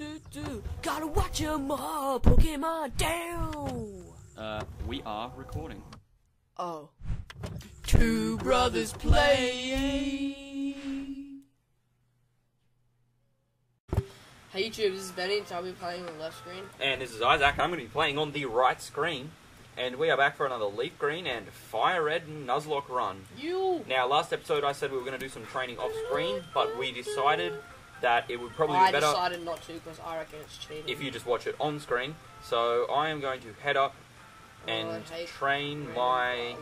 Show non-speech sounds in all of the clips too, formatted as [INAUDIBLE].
do, do. Gotta watch 'em all, Pokemon down. Uh, we are recording. Oh. Two brothers play. Hey YouTube, this is Benny, and I'll be playing on the left screen. And this is Isaac. I'm going to be playing on the right screen. And we are back for another Leaf Green and Fire Red Nuzlocke run. You! Now, last episode I said we were going to do some training off screen, but we decided that it would probably I be better decided not to because I reckon it's cheating. if you just watch it on screen. So I am going to head up Oh, and hate train my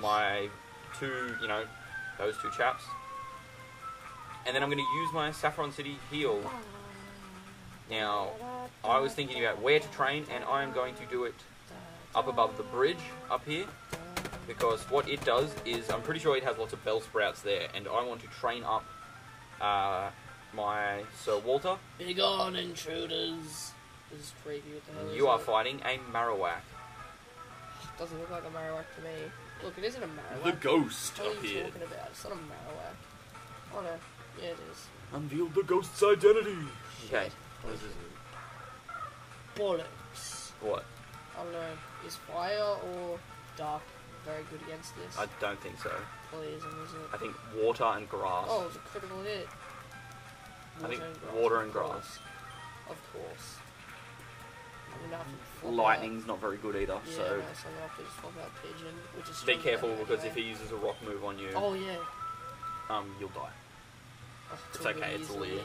my two, you know, those two chaps. And then I'm going to use my Saffron City heal. Now, I was thinking about where to train, and I am going to do it up above the bridge up here because what it does is I'm pretty sure it has lots of Bellsprouts there, and I want to train up uh, my Sir Walter. Big on intruders. This is creepy. What the hell is You are that? fighting a Marowak. Doesn't look like a Marowak to me. Look, it isn't a Marowak. The ghost What are you here. talking about? It's not a Marowak. Oh no. Yeah, it is. Unveiled the ghost's identity. Okay. Shit. Bollocks. What? I don't know. Is fire or dark very good against this? I don't think so. Probably isn't, is it? I think water and grass. Oh, it's a critical hit. I think grass, water and grass. Of course. I'm gonna have to flop Lightning's not very good either, Out. Yeah, so no, so I'm have to just swap out pigeon, which is. be careful than because if he uses a rock move on you, Oh yeah. um, you'll die. Oh, It's okay, it's use Leer.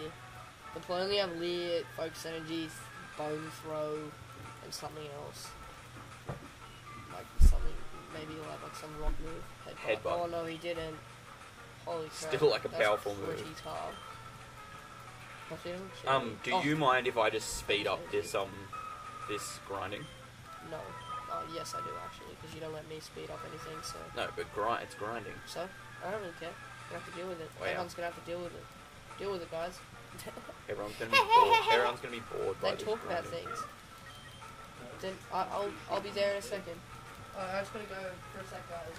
The plan only have Leer, Focus Energy, Bone Throw, and something else. Like something, maybe he'll have like some rock move. Headbutt. Headbutt. Oh no, he didn't. Holy crap. Still like a That's powerful pretty move. tough. Um, do Oh, you mind if I just speed up this um, this grinding? No. Oh, yes, I do actually, because you don't let me speed up anything, so. No, but grind. It's grinding. So, I don't really care. You have to deal with it. Wow. Everyone's gonna have to deal with it. Deal with it, guys. [LAUGHS] Everyone's gonna be bored. Everyone's gonna be bored by Don't this talk about things. Then I, I'll I'll be there in a second. Uh, I'm just gonna go for a sec, guys.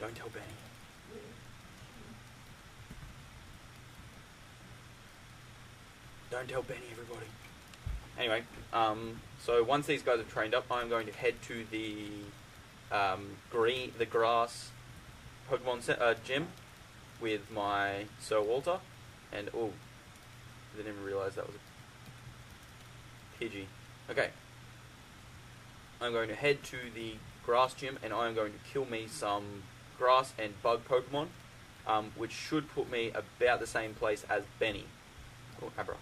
Don't tell Benny. Don't tell Benny, everybody. Anyway, um, so once these guys have trained up, I'm going to head to the um, green, the grass Pokemon uh, gym with my Sir Walter, and oh, I didn't even realize that was a Pidgey. Okay, I'm going to head to the grass gym, and I'm going to kill me some grass and bug Pokemon, um, which should put me about the same place as Benny. Oh, Abra.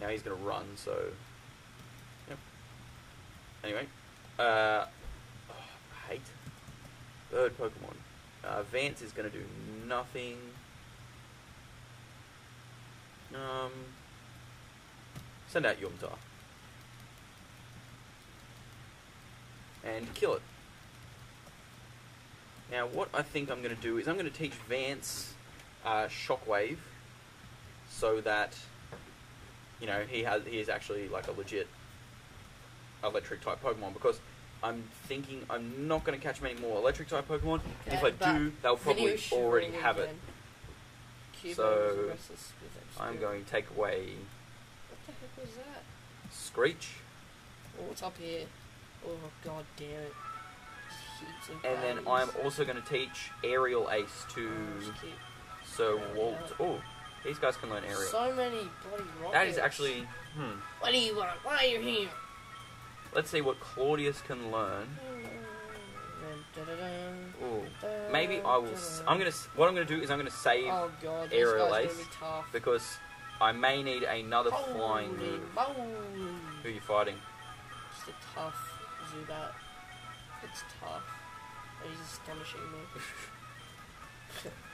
Now he's going to run, so. Yep. Anyway. Uh, oh, I hate bird Pokemon. Uh, Vance is going to do nothing. Um. Send out Yumtar. And kill it. Now, what I think I'm going to do is I'm going to teach Vance uh, Shockwave, so that you know he has he is actually like a legit electric type Pokemon. Because I'm thinking I'm not going to catch many more electric type Pokemon. and if I do, they'll probably already have it. So, is a restless with I'm going to take away What the heck was that? Screech, Oh, what's up here? Oh god damn it! And then. I'm also going to teach Aerial Ace to Oh, Sir Walt. Oh, these guys can learn Aerial. So many bloody rockets. That is actually hmm. What do you want? Why are you here? Let's see what Claudius can learn. Ooh. Maybe I will. s- I'm gonna. s- What I'm gonna do is I'm gonna save Oh god, Aerial Ace. be because I may need another flying move. Who are you fighting? Just a tough Zubat. It's tough. He's astonishing me. [LAUGHS]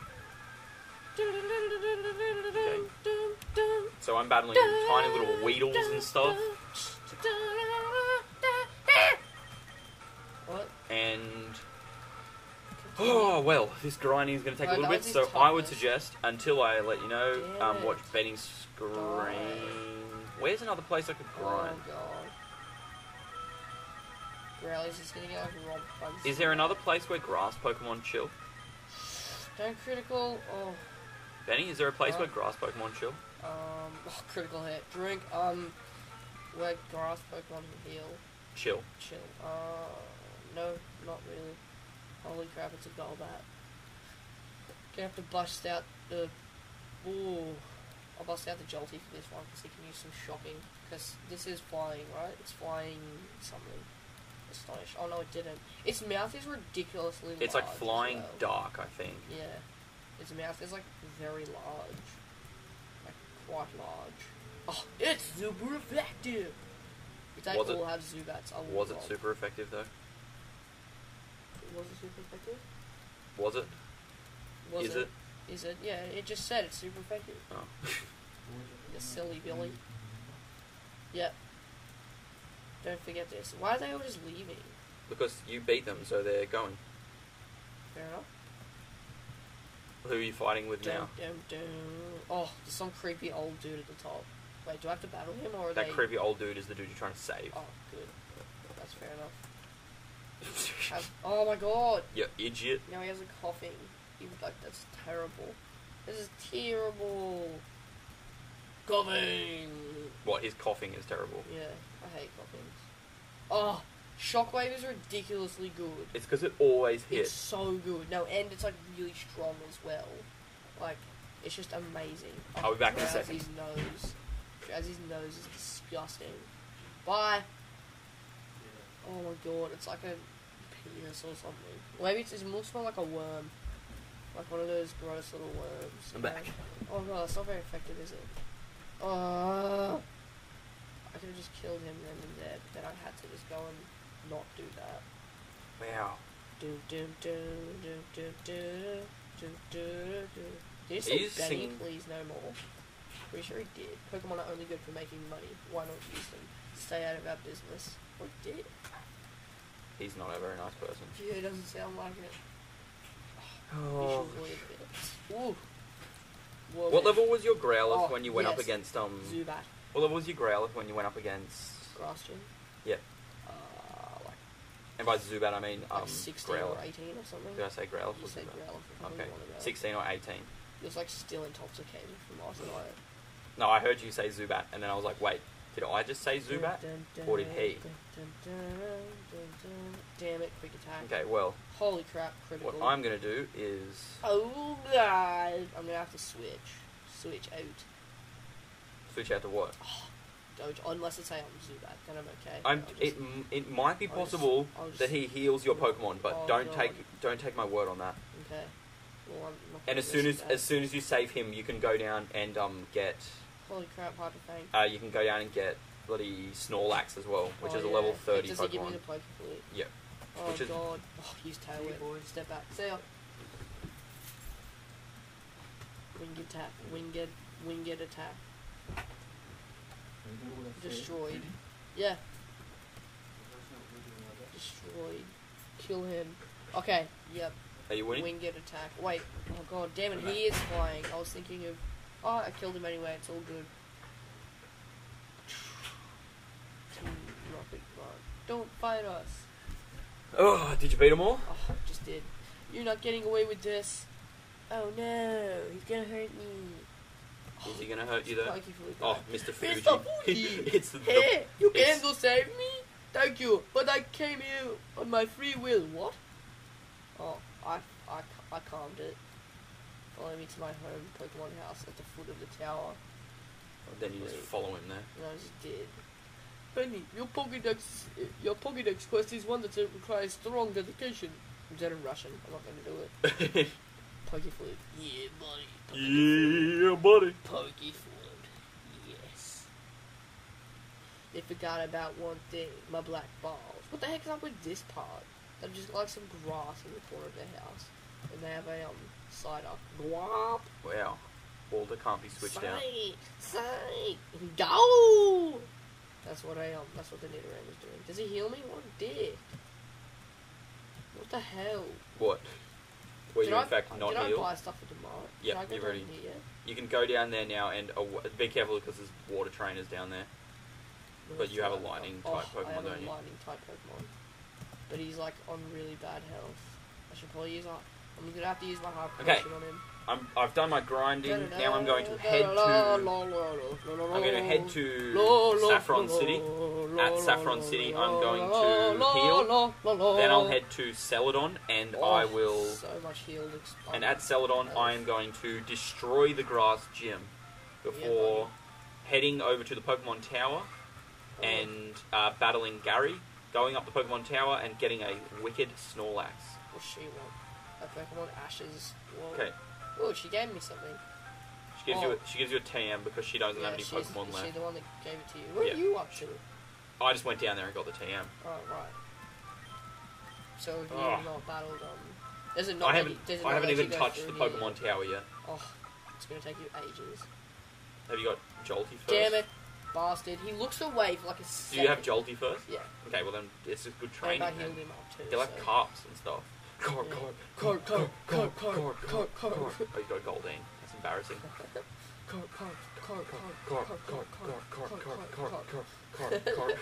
So I'm battling tiny little Weedles and stuff, What? and oh well, this grinding is gonna take a little bit. So I would suggest until I let you know, um, watch it. Benny's screen. Where's another place I could grind? Oh god. Just gonna get like. Is there another place where grass Pokemon chill? Don't critical. Oh. Benny, is there a place Huh? where grass Pokemon chill? Um, [LAUGHS] critical hit. Drink. Um, where grass Pokemon heal. Chill. Chill. Uh, no, not really. Holy crap! It's a Golbat. Gonna have to bust out the. Ooh, I'll bust out the Jolty for this one because he can use some shocking. Because this is flying, right? It's flying something. Astonish. Oh no, it didn't. Its mouth is ridiculously. It's like flying well. dark, I think. Yeah. Its mouth is like very large. Like quite large. Oh, it's super effective! If they Was it- all have Zubats, oh I will Was it super effective though? Was it super effective? Was it? Was Is it? Is it? Yeah, it just said it's super effective. Oh. [LAUGHS] You silly Billy. Yep. Don't forget this. Why are they all just leaving? Because you beat them, so they're going. Fair enough. Who are you fighting with now? Dun, dun, dun. Oh, there's some creepy old dude at the top. Wait, do I have to battle him or are That they? creepy old dude is the dude you're trying to save. Oh, good. That's fair enough. Have- oh my god! you idiot. Now he has a coughing. He was like, that's terrible. This is terrible. Coughing. What? His coughing is terrible. Yeah, I hate coughings. Oh, Shockwave is ridiculously good. It's because it always hits. It's so good. No, and it's like really strong as well. Like, it's just amazing. Oh, I'll be back in a second. nose. Drowzee's nose is disgusting. Bye. Oh my god, it's like a penis or something. Maybe it's, it more smell like a worm. Like one of those gross little worms. I'm back. Oh god, that's not very effective, is it? Uh, I could have just killed him then and there, but then I had to just go and not do that. Wow. Do do do do do do do do do. Did he say Benny, singing- please no more? Pretty sure he did. Pokemon are only good for making money. Why not use them? Stay out of our business. What did? He's not a very nice person. Yeah, it doesn't sound like it. Oh. You should leave it. Ooh. Whoa, What man. level was your Growlithe Oh, when you went up yes. against um? Zubat. What level was your Growlithe when you went up against? Grass Gym? Yeah. And by Zubat I mean um like 16 or 18 or something. Did I say Growlithe You said? Growlithe. Okay, you wanted Growlithe. sixteen or eighteen. It was like still intoxicated from last night. No, I heard you say Zubat, and then I was like, wait, did I just say Zubat? Dun, dun, Or did he? dun, dun, dun, dun, dun. Damn it, quick attack. Okay, well, Holy crap, critical. what I'm gonna do is Oh god. I'm gonna have to switch. Switch out. switch out to what? Doge, unless it's say I'm Zubat, then I'm okay. I'm. I'll just- It it might be I'll just- possible I'll just- that he heals your Pokemon, but Oh, don't God. take don't take my word on that. Okay. Well, And as soon as that. as soon as you save him, you can go down and um get Holy crap, Hyper Fang. uh you can go down and get bloody Snorlax as well, which Oh, is a yeah. level thirty Does it give me Pokemon. the Poke Flute? Yeah. Oh Which is- god. Oh, use Tailwind. Step back. See ya. Winged attack. Winged, winged attack. Destroyed. Yeah. Destroyed. Kill him. Okay. Yep. Are you winning? Winged attack. Wait. Oh god damn it. He is flying. I was thinking of. Oh, I killed him anyway. It's all good. Team Rocket Run. Don't fight us. Oh, did you beat them all? Oh, just did. You're not getting away with this. Oh no, he's gonna hurt me. Is he gonna hurt you though? Thank you for the Oh. Mr. Fuji. Mr. Fuji. it's the, Hey, you it's- came to save me? Thank you, but I came here on my free will. What? Oh, I, I, I calmed it. Follow me to my home Pokemon house at the foot of the tower. Oh, then you just follow him there. And I just did. Benny, your Pokédex, your Pokédex quest is one that requires strong dedication. I'm dead in Russian. I'm not going to do it. [LAUGHS] Pokeflute. Yeah, buddy. yeah, buddy. Pokeflute. Yes. They forgot about one thing. My black balls. What the heck is up with this part? They've just got like some grass in the corner of the house. And they have a um slider. Guap. Wow. Walter can't be switched out. Sight, sight, go. That's what I um. That's what the Nidoran was doing. Does he heal me? What a dick. What the hell? What? Were did you I, in fact not did I buy stuff for tomorrow? Yeah, I you've already- here? You can go down there now and uh, be careful because there's water trainers down there. But you have a lightning oh, type I Pokemon, have don't a you? lightning type Pokemon. But he's like on really bad health. I should probably use. I'm gonna have to use my hard Okay. potion on him. I'm, I've done my grinding. Now I'm going to head to. I'm going to head to Saffron City. At Saffron City, I'm going to heal. Then I'll head to Celadon, and I will. So much healed. ex- And at Celadon, I am going to destroy the grass gym before heading over to the Pokemon Tower Oh. and uh, battling Gary, going up the Pokemon Tower and getting a wicked Snorlax. What's she A Pokemon Ashes. Whoa. Okay, Whoa, she gave me something. she gives Oh. you a, she gives you a TM because she doesn't have any she's, Pokemon is she left. the one that gave it to you? What Yeah. are you up to? I just went down there and got the TM. Oh, right. So have you Oh. not battled, um... Does it not I haven't you- does it I haven't even touched the? Pokemon Tower yet. Oh, it's gonna take you ages. Have you got Jolty first? Damn it, bastard. He looks away for like a Second. Do you have Jolty first? Yeah. Okay, well then it's a good training. I healed him up too. They're like so. carps and stuff. Carp, Yeah. carp, Carp, carp, carp, carp, carp, carp. Oh, you got Goldeen. That's embarrassing. Carp, carp, carp, carp, carp, carp, carp, carp, carp. carp, carp, carp.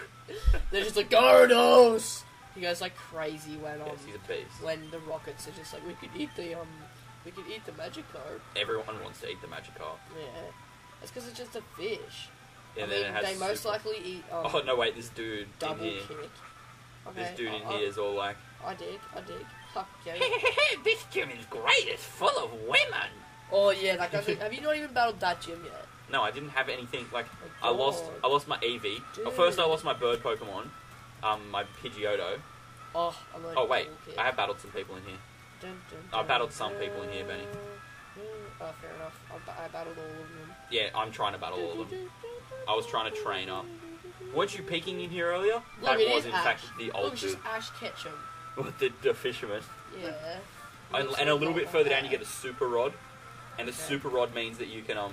They're just like Gyarados. He goes like crazy when um Yes, he's a beast. when the rockets are just like we could eat the um we could eat the Magikarp. Everyone wants to eat the Magikarp. Yeah, that's because it's just a fish. And I then it has they most super- likely eat um, Oh no, wait, this dude in here. kick. Okay, This dude in I, here is all like, I, I dig, I dig. Fuck yeah. [LAUGHS] "This gym is great. It's full of women." oh yeah, that guy's like, have you not even battled that gym yet? No, I didn't have anything. Like, My I lost, God. I lost my Eevee. Dude. First, I lost my bird Pokemon, um, my Pidgeotto. Oh, I'm like, Oh wait. I have battled some people in here. Dun, dun, I battled some people in here, Benny. Oh, fair enough. I, ba- I battled all of them. Yeah, I'm trying to battle all of them. I was trying to train up. Weren't you peeking in here earlier? Look, that it was is in Ash. fact the old Look, it's dude. just Ash Ketchum. With the, the fisherman. Yeah. And, and a little bit further down, you get a super rod. And the Okay. super rod means that you can um.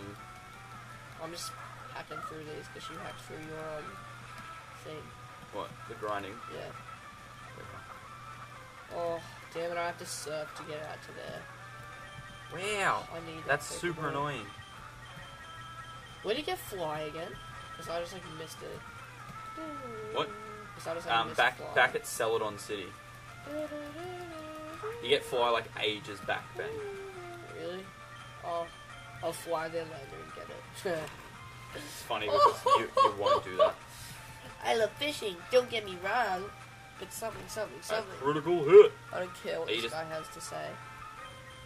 I'm just hacking through these because you hacked through your um thing. What? The grinding. Yeah. Oh, damn it! I have to surf to get out to there. Wow. I need. that That's super annoying. Where did you get fly again? Because I just like missed it. What? Because I just like Um, missed back fly. back at Celadon City. You get fly like ages back, Ben. Really? Oh, I'll fly there later and get it. [LAUGHS] It's funny because you, you won't do that. [LAUGHS] I love fishing. Don't get me wrong, but something, something, A something. critical hit. I don't care what Are this just- guy has to say.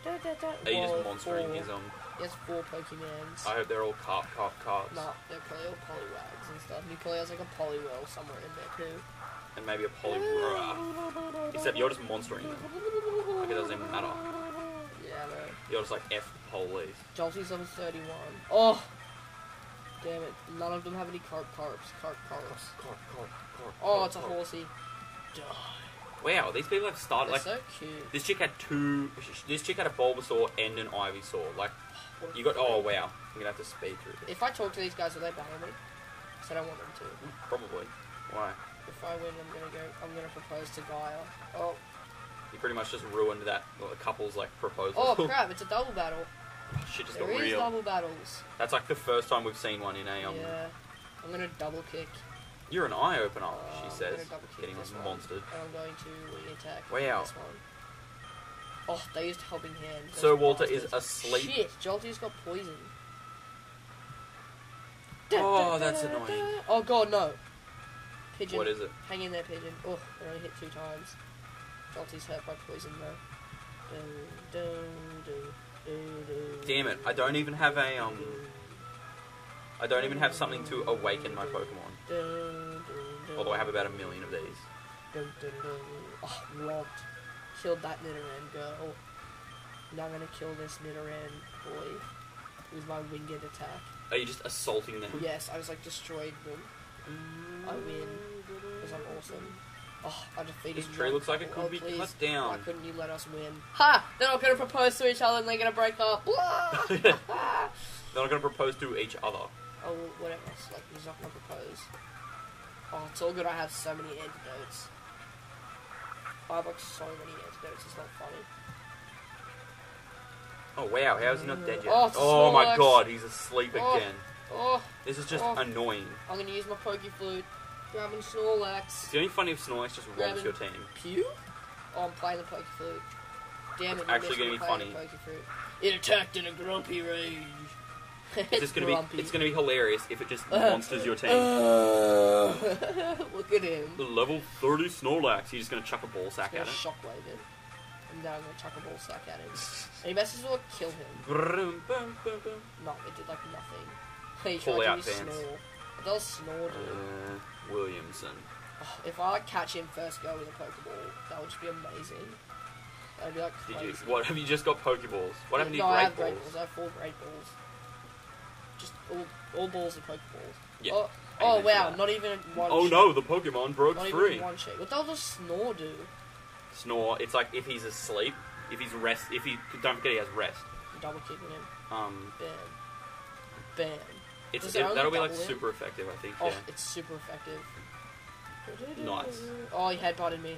Da, da, da. Are you just monstering four. his um? He has four Pokemons. I hope they're all carp, carp, carps, No, they're probably all Poliwags and stuff. He probably has like a Poliwhirl somewhere in there too. And maybe a Poliwrath. Except you're just monstering them. Like it doesn't even matter. Yeah, no. You're just like F police. Jolty's level 31. Oh! Damn it. None of them have any carp carps. Carp carps. Carp, carp, carp, Oh, it's a horsey. Die. Wow, these people have started They're like so cute. this chick had two. This chick had a Bulbasaur and an Ivysaur. Like What you got. Oh wow, I'm gonna have to speed through this. If I talk to these guys, will they battle me? Because I don't want them to. Probably. Why? If I win, I'm gonna go. I'm gonna propose to Gaia. Oh, You pretty much just ruined that well, couple's like proposal. oh [LAUGHS] crap! It's a double battle. Shit just There got is real. double battles. That's like the first time we've seen one in a um. yeah. I'm gonna double kick. You're an eye opener, Uh, she I'm says, getting this monstered. And I'm going to attack Wow. this one. Oh, they used helping hand. those Sir Walter is asleep. Shit, Jolty's got poison. Oh, that's annoying. Oh god, no. Pigeon. What is it? Hang in there, pigeon. Oh, I only hit two times. Jolty's hurt by poison though. Dun, dun, dun, dun, dun, Damn it! I don't even have a um. I don't even have something to awaken my Pokemon. Although I have about a million of these. Oh, robbed. Killed that Nidoran girl. Now I'm gonna kill this Nidoran boy with my winged attack. Are you just assaulting them? Yes, I was like destroyed them. I win I'm awesome. Oh, I defeated. This tree one looks like it couple. could Oh, be please. cut down. Why couldn't you let us win? Ha! They're not gonna propose to each other and they're gonna break up. [LAUGHS] [LAUGHS] They're not going to propose to each other. oh, well, whatever. It's like he's not gonna propose. Oh, it's all good. I have so many antidotes. I have like so many antidotes. It's not funny. Oh wow, how is he not dead yet? Oh, Oh, my god, he's asleep Oh. again. Oh, This is just Oh. annoying. I'm gonna use my Poke Flute. Grabbing Snorlax. It's the only funny if Snorlax just robs Grabbing- your team. Pew? Oh, I'm playing the Poke Flute. Damn it! It's actually gonna be funny. It attacked in a grumpy rage. It's just gonna grumpy. be it's gonna be hilarious if it just Uh, monsters your team. uh, [LAUGHS] look at him. The level 30 Snorlax, you're just gonna chuck a ball sack at it. shockwave it. And now I'm gonna chuck a ball sack at him. And he messes will kill him. No, it did like nothing. [LAUGHS] He Pull out use snore. Does snore, dude. Uh, Williamson. Oh, if I like catch him first go with a Pokeball, that would just be amazing. That'd be like Did you? What have you just got Pokeballs? What happened to your I have great Balls? balls. I have four great balls. Just all, all balls are Pokeballs. Yeah. Oh, oh wow, not even one. Oh shake. no, the Pokemon broke Not free. even one shake. What does snore do? Snore. It's like if he's asleep, if he's rest, if he don't forget he has rest. Double kicking him. Um, Bam. Bam. It's it, that'll be like super effective, I think. Oh, Yeah. it's super effective. Nice. Oh, he headbutted me.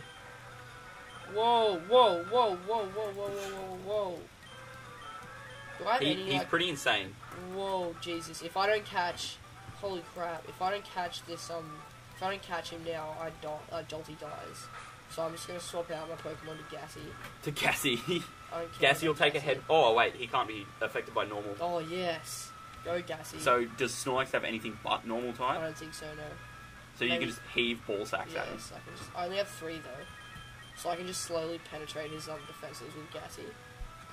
Whoa, whoa, whoa, whoa, whoa, whoa, whoa, whoa, whoa. Do I have He, any, he's like, pretty insane. Whoa, Jesus! If I don't catch, holy crap! If I don't catch this, um, if I don't catch him now, I die. Uh, Jolty dies. So I'm just gonna swap out my Pokemon to Gassy. To Gassy, [LAUGHS] I don't care Gassy will take a head. Oh wait, he can't be affected by normal. Oh yes, go Gassy. So does Snorlax have anything but normal type? I don't think so. No. So you can just heave ball sacks at him. Yes, I just. I only have three though, so I can just slowly penetrate his um defenses with Gassy.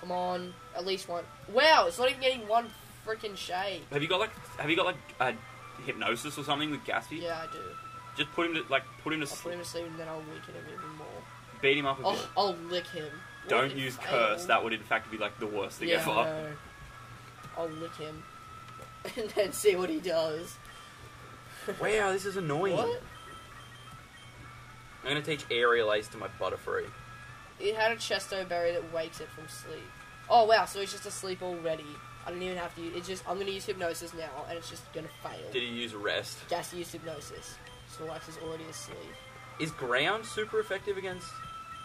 Come on, at least one. Wow, it's not even getting one freaking shade. Have you got like Have you got like a hypnosis or something with Gassy? Yeah, I do. Just put him to like put him to I'll s- put him to sleep and then I'll weaken him even more. beat him up a bit. Oh, I'll lick him. Don't use fail? curse. That would in fact be like the worst thing yeah, ever. I know. I'll lick him [LAUGHS] and then see what he does. Wow, this is annoying. What? I'm gonna teach Aerial Ace to my Butterfree. It had a chesto berry that wakes it from sleep. Oh wow, so he's just asleep already. I don't even have to use it's just I'm gonna use hypnosis now and it's just gonna fail. Did he use Rest? Gassy used hypnosis. So Snorlax is already asleep. Is Ground super effective against?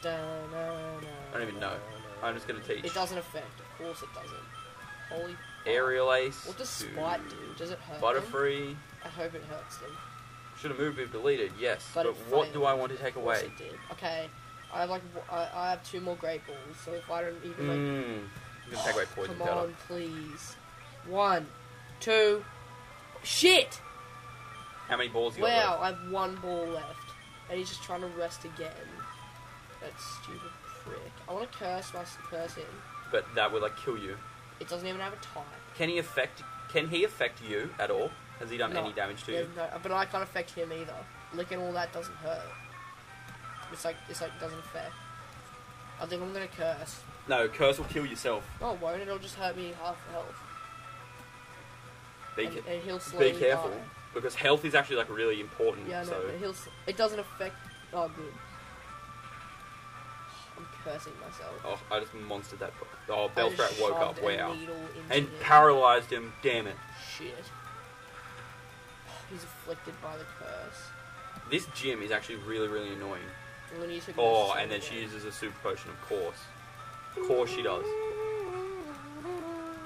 I I don't even know. I'm just gonna teach It doesn't affect. Of course it doesn't. Holy. Aerial Ace. What does to Spite do? Does it hurt them? Butterfree. I hope it hurts them. Should have moved if deleted, yes. But But, what do. I want to take away? it did. Okay. I have like I have two more great balls, so if I don't even like hmm. gonna take away Poison Come on, please. One, two. Shit! How many balls you got Wow. I have one ball left, and he's just trying to rest again. That stupid prick. I want to curse my curse him. But that would like kill you. It doesn't even have a type. Can he affect? Can he affect you at all? Has he done No. any damage to you? no, but I can't affect him either. Licking all that doesn't hurt. It's like it's like it doesn't affect. I think I'm gonna curse. No, curse will kill yourself. Oh, it won't it'll just hurt me half health, Be, and, and he'll slowly be careful die. because health is actually like really important. Yeah, know, so he'll. It doesn't affect. Oh, good. I'm myself. oh, I just monstered that. po- Oh, I just Bellsprout woke up. shoved a Wow, needle into and him. paralyzed him. Damn it! Shit. He's afflicted by the curse. This gym is actually really, really annoying. I'm gonna use hypnosis Oh, on and then she again. uses a super potion, of course. Of course she does.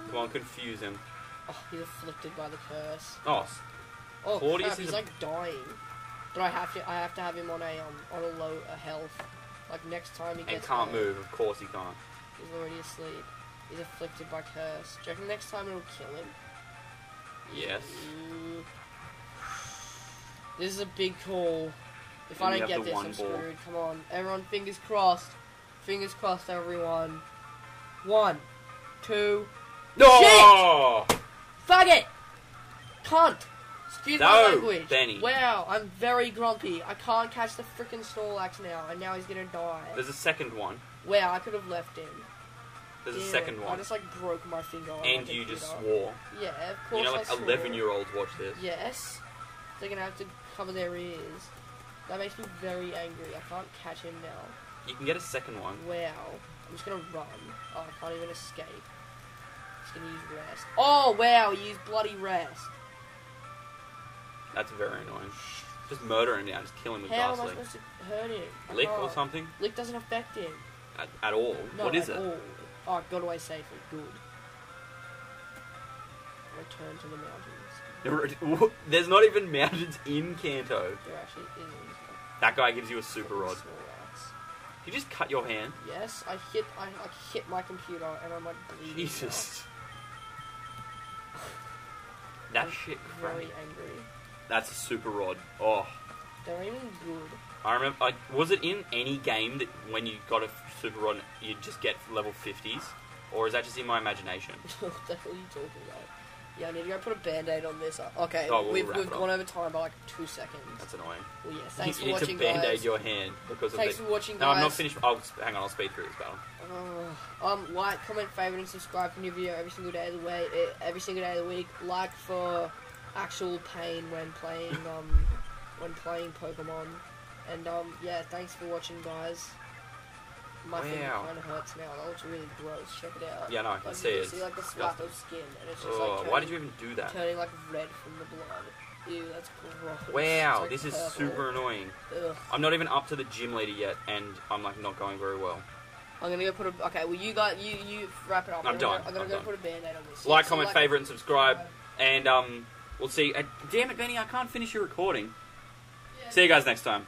Come on, confuse him. Oh, he's afflicted by the curse. Oh, s- Oh, Claudius crap, is he's a- like dying. But I have to, I have to have him on a um, on a low a health. Like next time he and gets can't hurt, move. Of course he can't. He's already asleep. He's afflicted by curse. Do you reckon next time it'll kill him? Yes. Ooh. This is a big call. If And I don't get this, I'm ball. screwed. Come on, everyone, fingers crossed. Fingers crossed, everyone. One, two, No! fuck it, cunt. Excuse my No, language. Benny. Wow, I'm very grumpy. I can't catch the freaking Snorlax now, and now he's gonna die. There's a second one. Wow, I could have left him. There's a second one. I just like broke my finger. on And my you just swore. Yeah, of course. You know, I like swore. 11 year olds watch this. Yes. They're gonna have to cover their ears. That makes me very angry. I can't catch him now. You can get a second one. Wow. I'm just gonna run. Oh, I can't even escape. Just gonna use rest. Oh, wow, he used bloody rest. That's very annoying. Just murder him now. Just kill him with How am I Gastly. supposed to hurt him? I Lick or can't. something? Lick doesn't affect him. At, at all. No, what is at it? all. Oh, I got away safely. Good. Return to the mountains. [LAUGHS] There's not even mountains in Kanto. There actually isn't. That guy gives you a super rod. Snorlax. You just cut your hand. Yes, I hit I, I hit my computer and I'm like bleeding. Jesus. [LAUGHS] That I'm shit Very crazy. angry. That's a super rod. Oh. They're even good. I remember. I, was it in any game that when you got a super rod, you just get level 50s? Or is that just in my imagination? [LAUGHS] what the hell are you talking about? Yeah, I need to go put a band-aid on this. Okay, Oh, we'll we've, we've gone over time by like two seconds. That's annoying. Well, yeah, [LAUGHS] thanks you for need watching, to band aid guys. your hand because Thanks of for watching, guys. No, I'm not finished. I'll hang on. I'll speed through this battle. Uh, um, like, comment, favorite, and subscribe for new video every single day of the way, eh, every single day of the week. Like for actual pain when playing, um, when playing Pokemon. And um, yeah, thanks for watching, guys. My finger Wow. kind of hurts now. That looks really gross. Check it out. Yeah, no, I can like, see you it. see like the slap of skin, and it's just Oh, like why did you turning- even do that? turning like red from the blood? Ew, that's gross. Wow, It's, this like, is super annoying. Ugh. I'm not even up to the gym leader yet, and I'm like not going very well. I'm gonna go put a. Okay, well you got you you wrap it up. I'm gonna done, Go, I'm gonna I'm go done. put a band-aid on this. Like, So, comment, like- favorite, and subscribe. And um, we'll see. Uh, damn it, Benny, I can't finish your recording. Yeah. See you guys next time.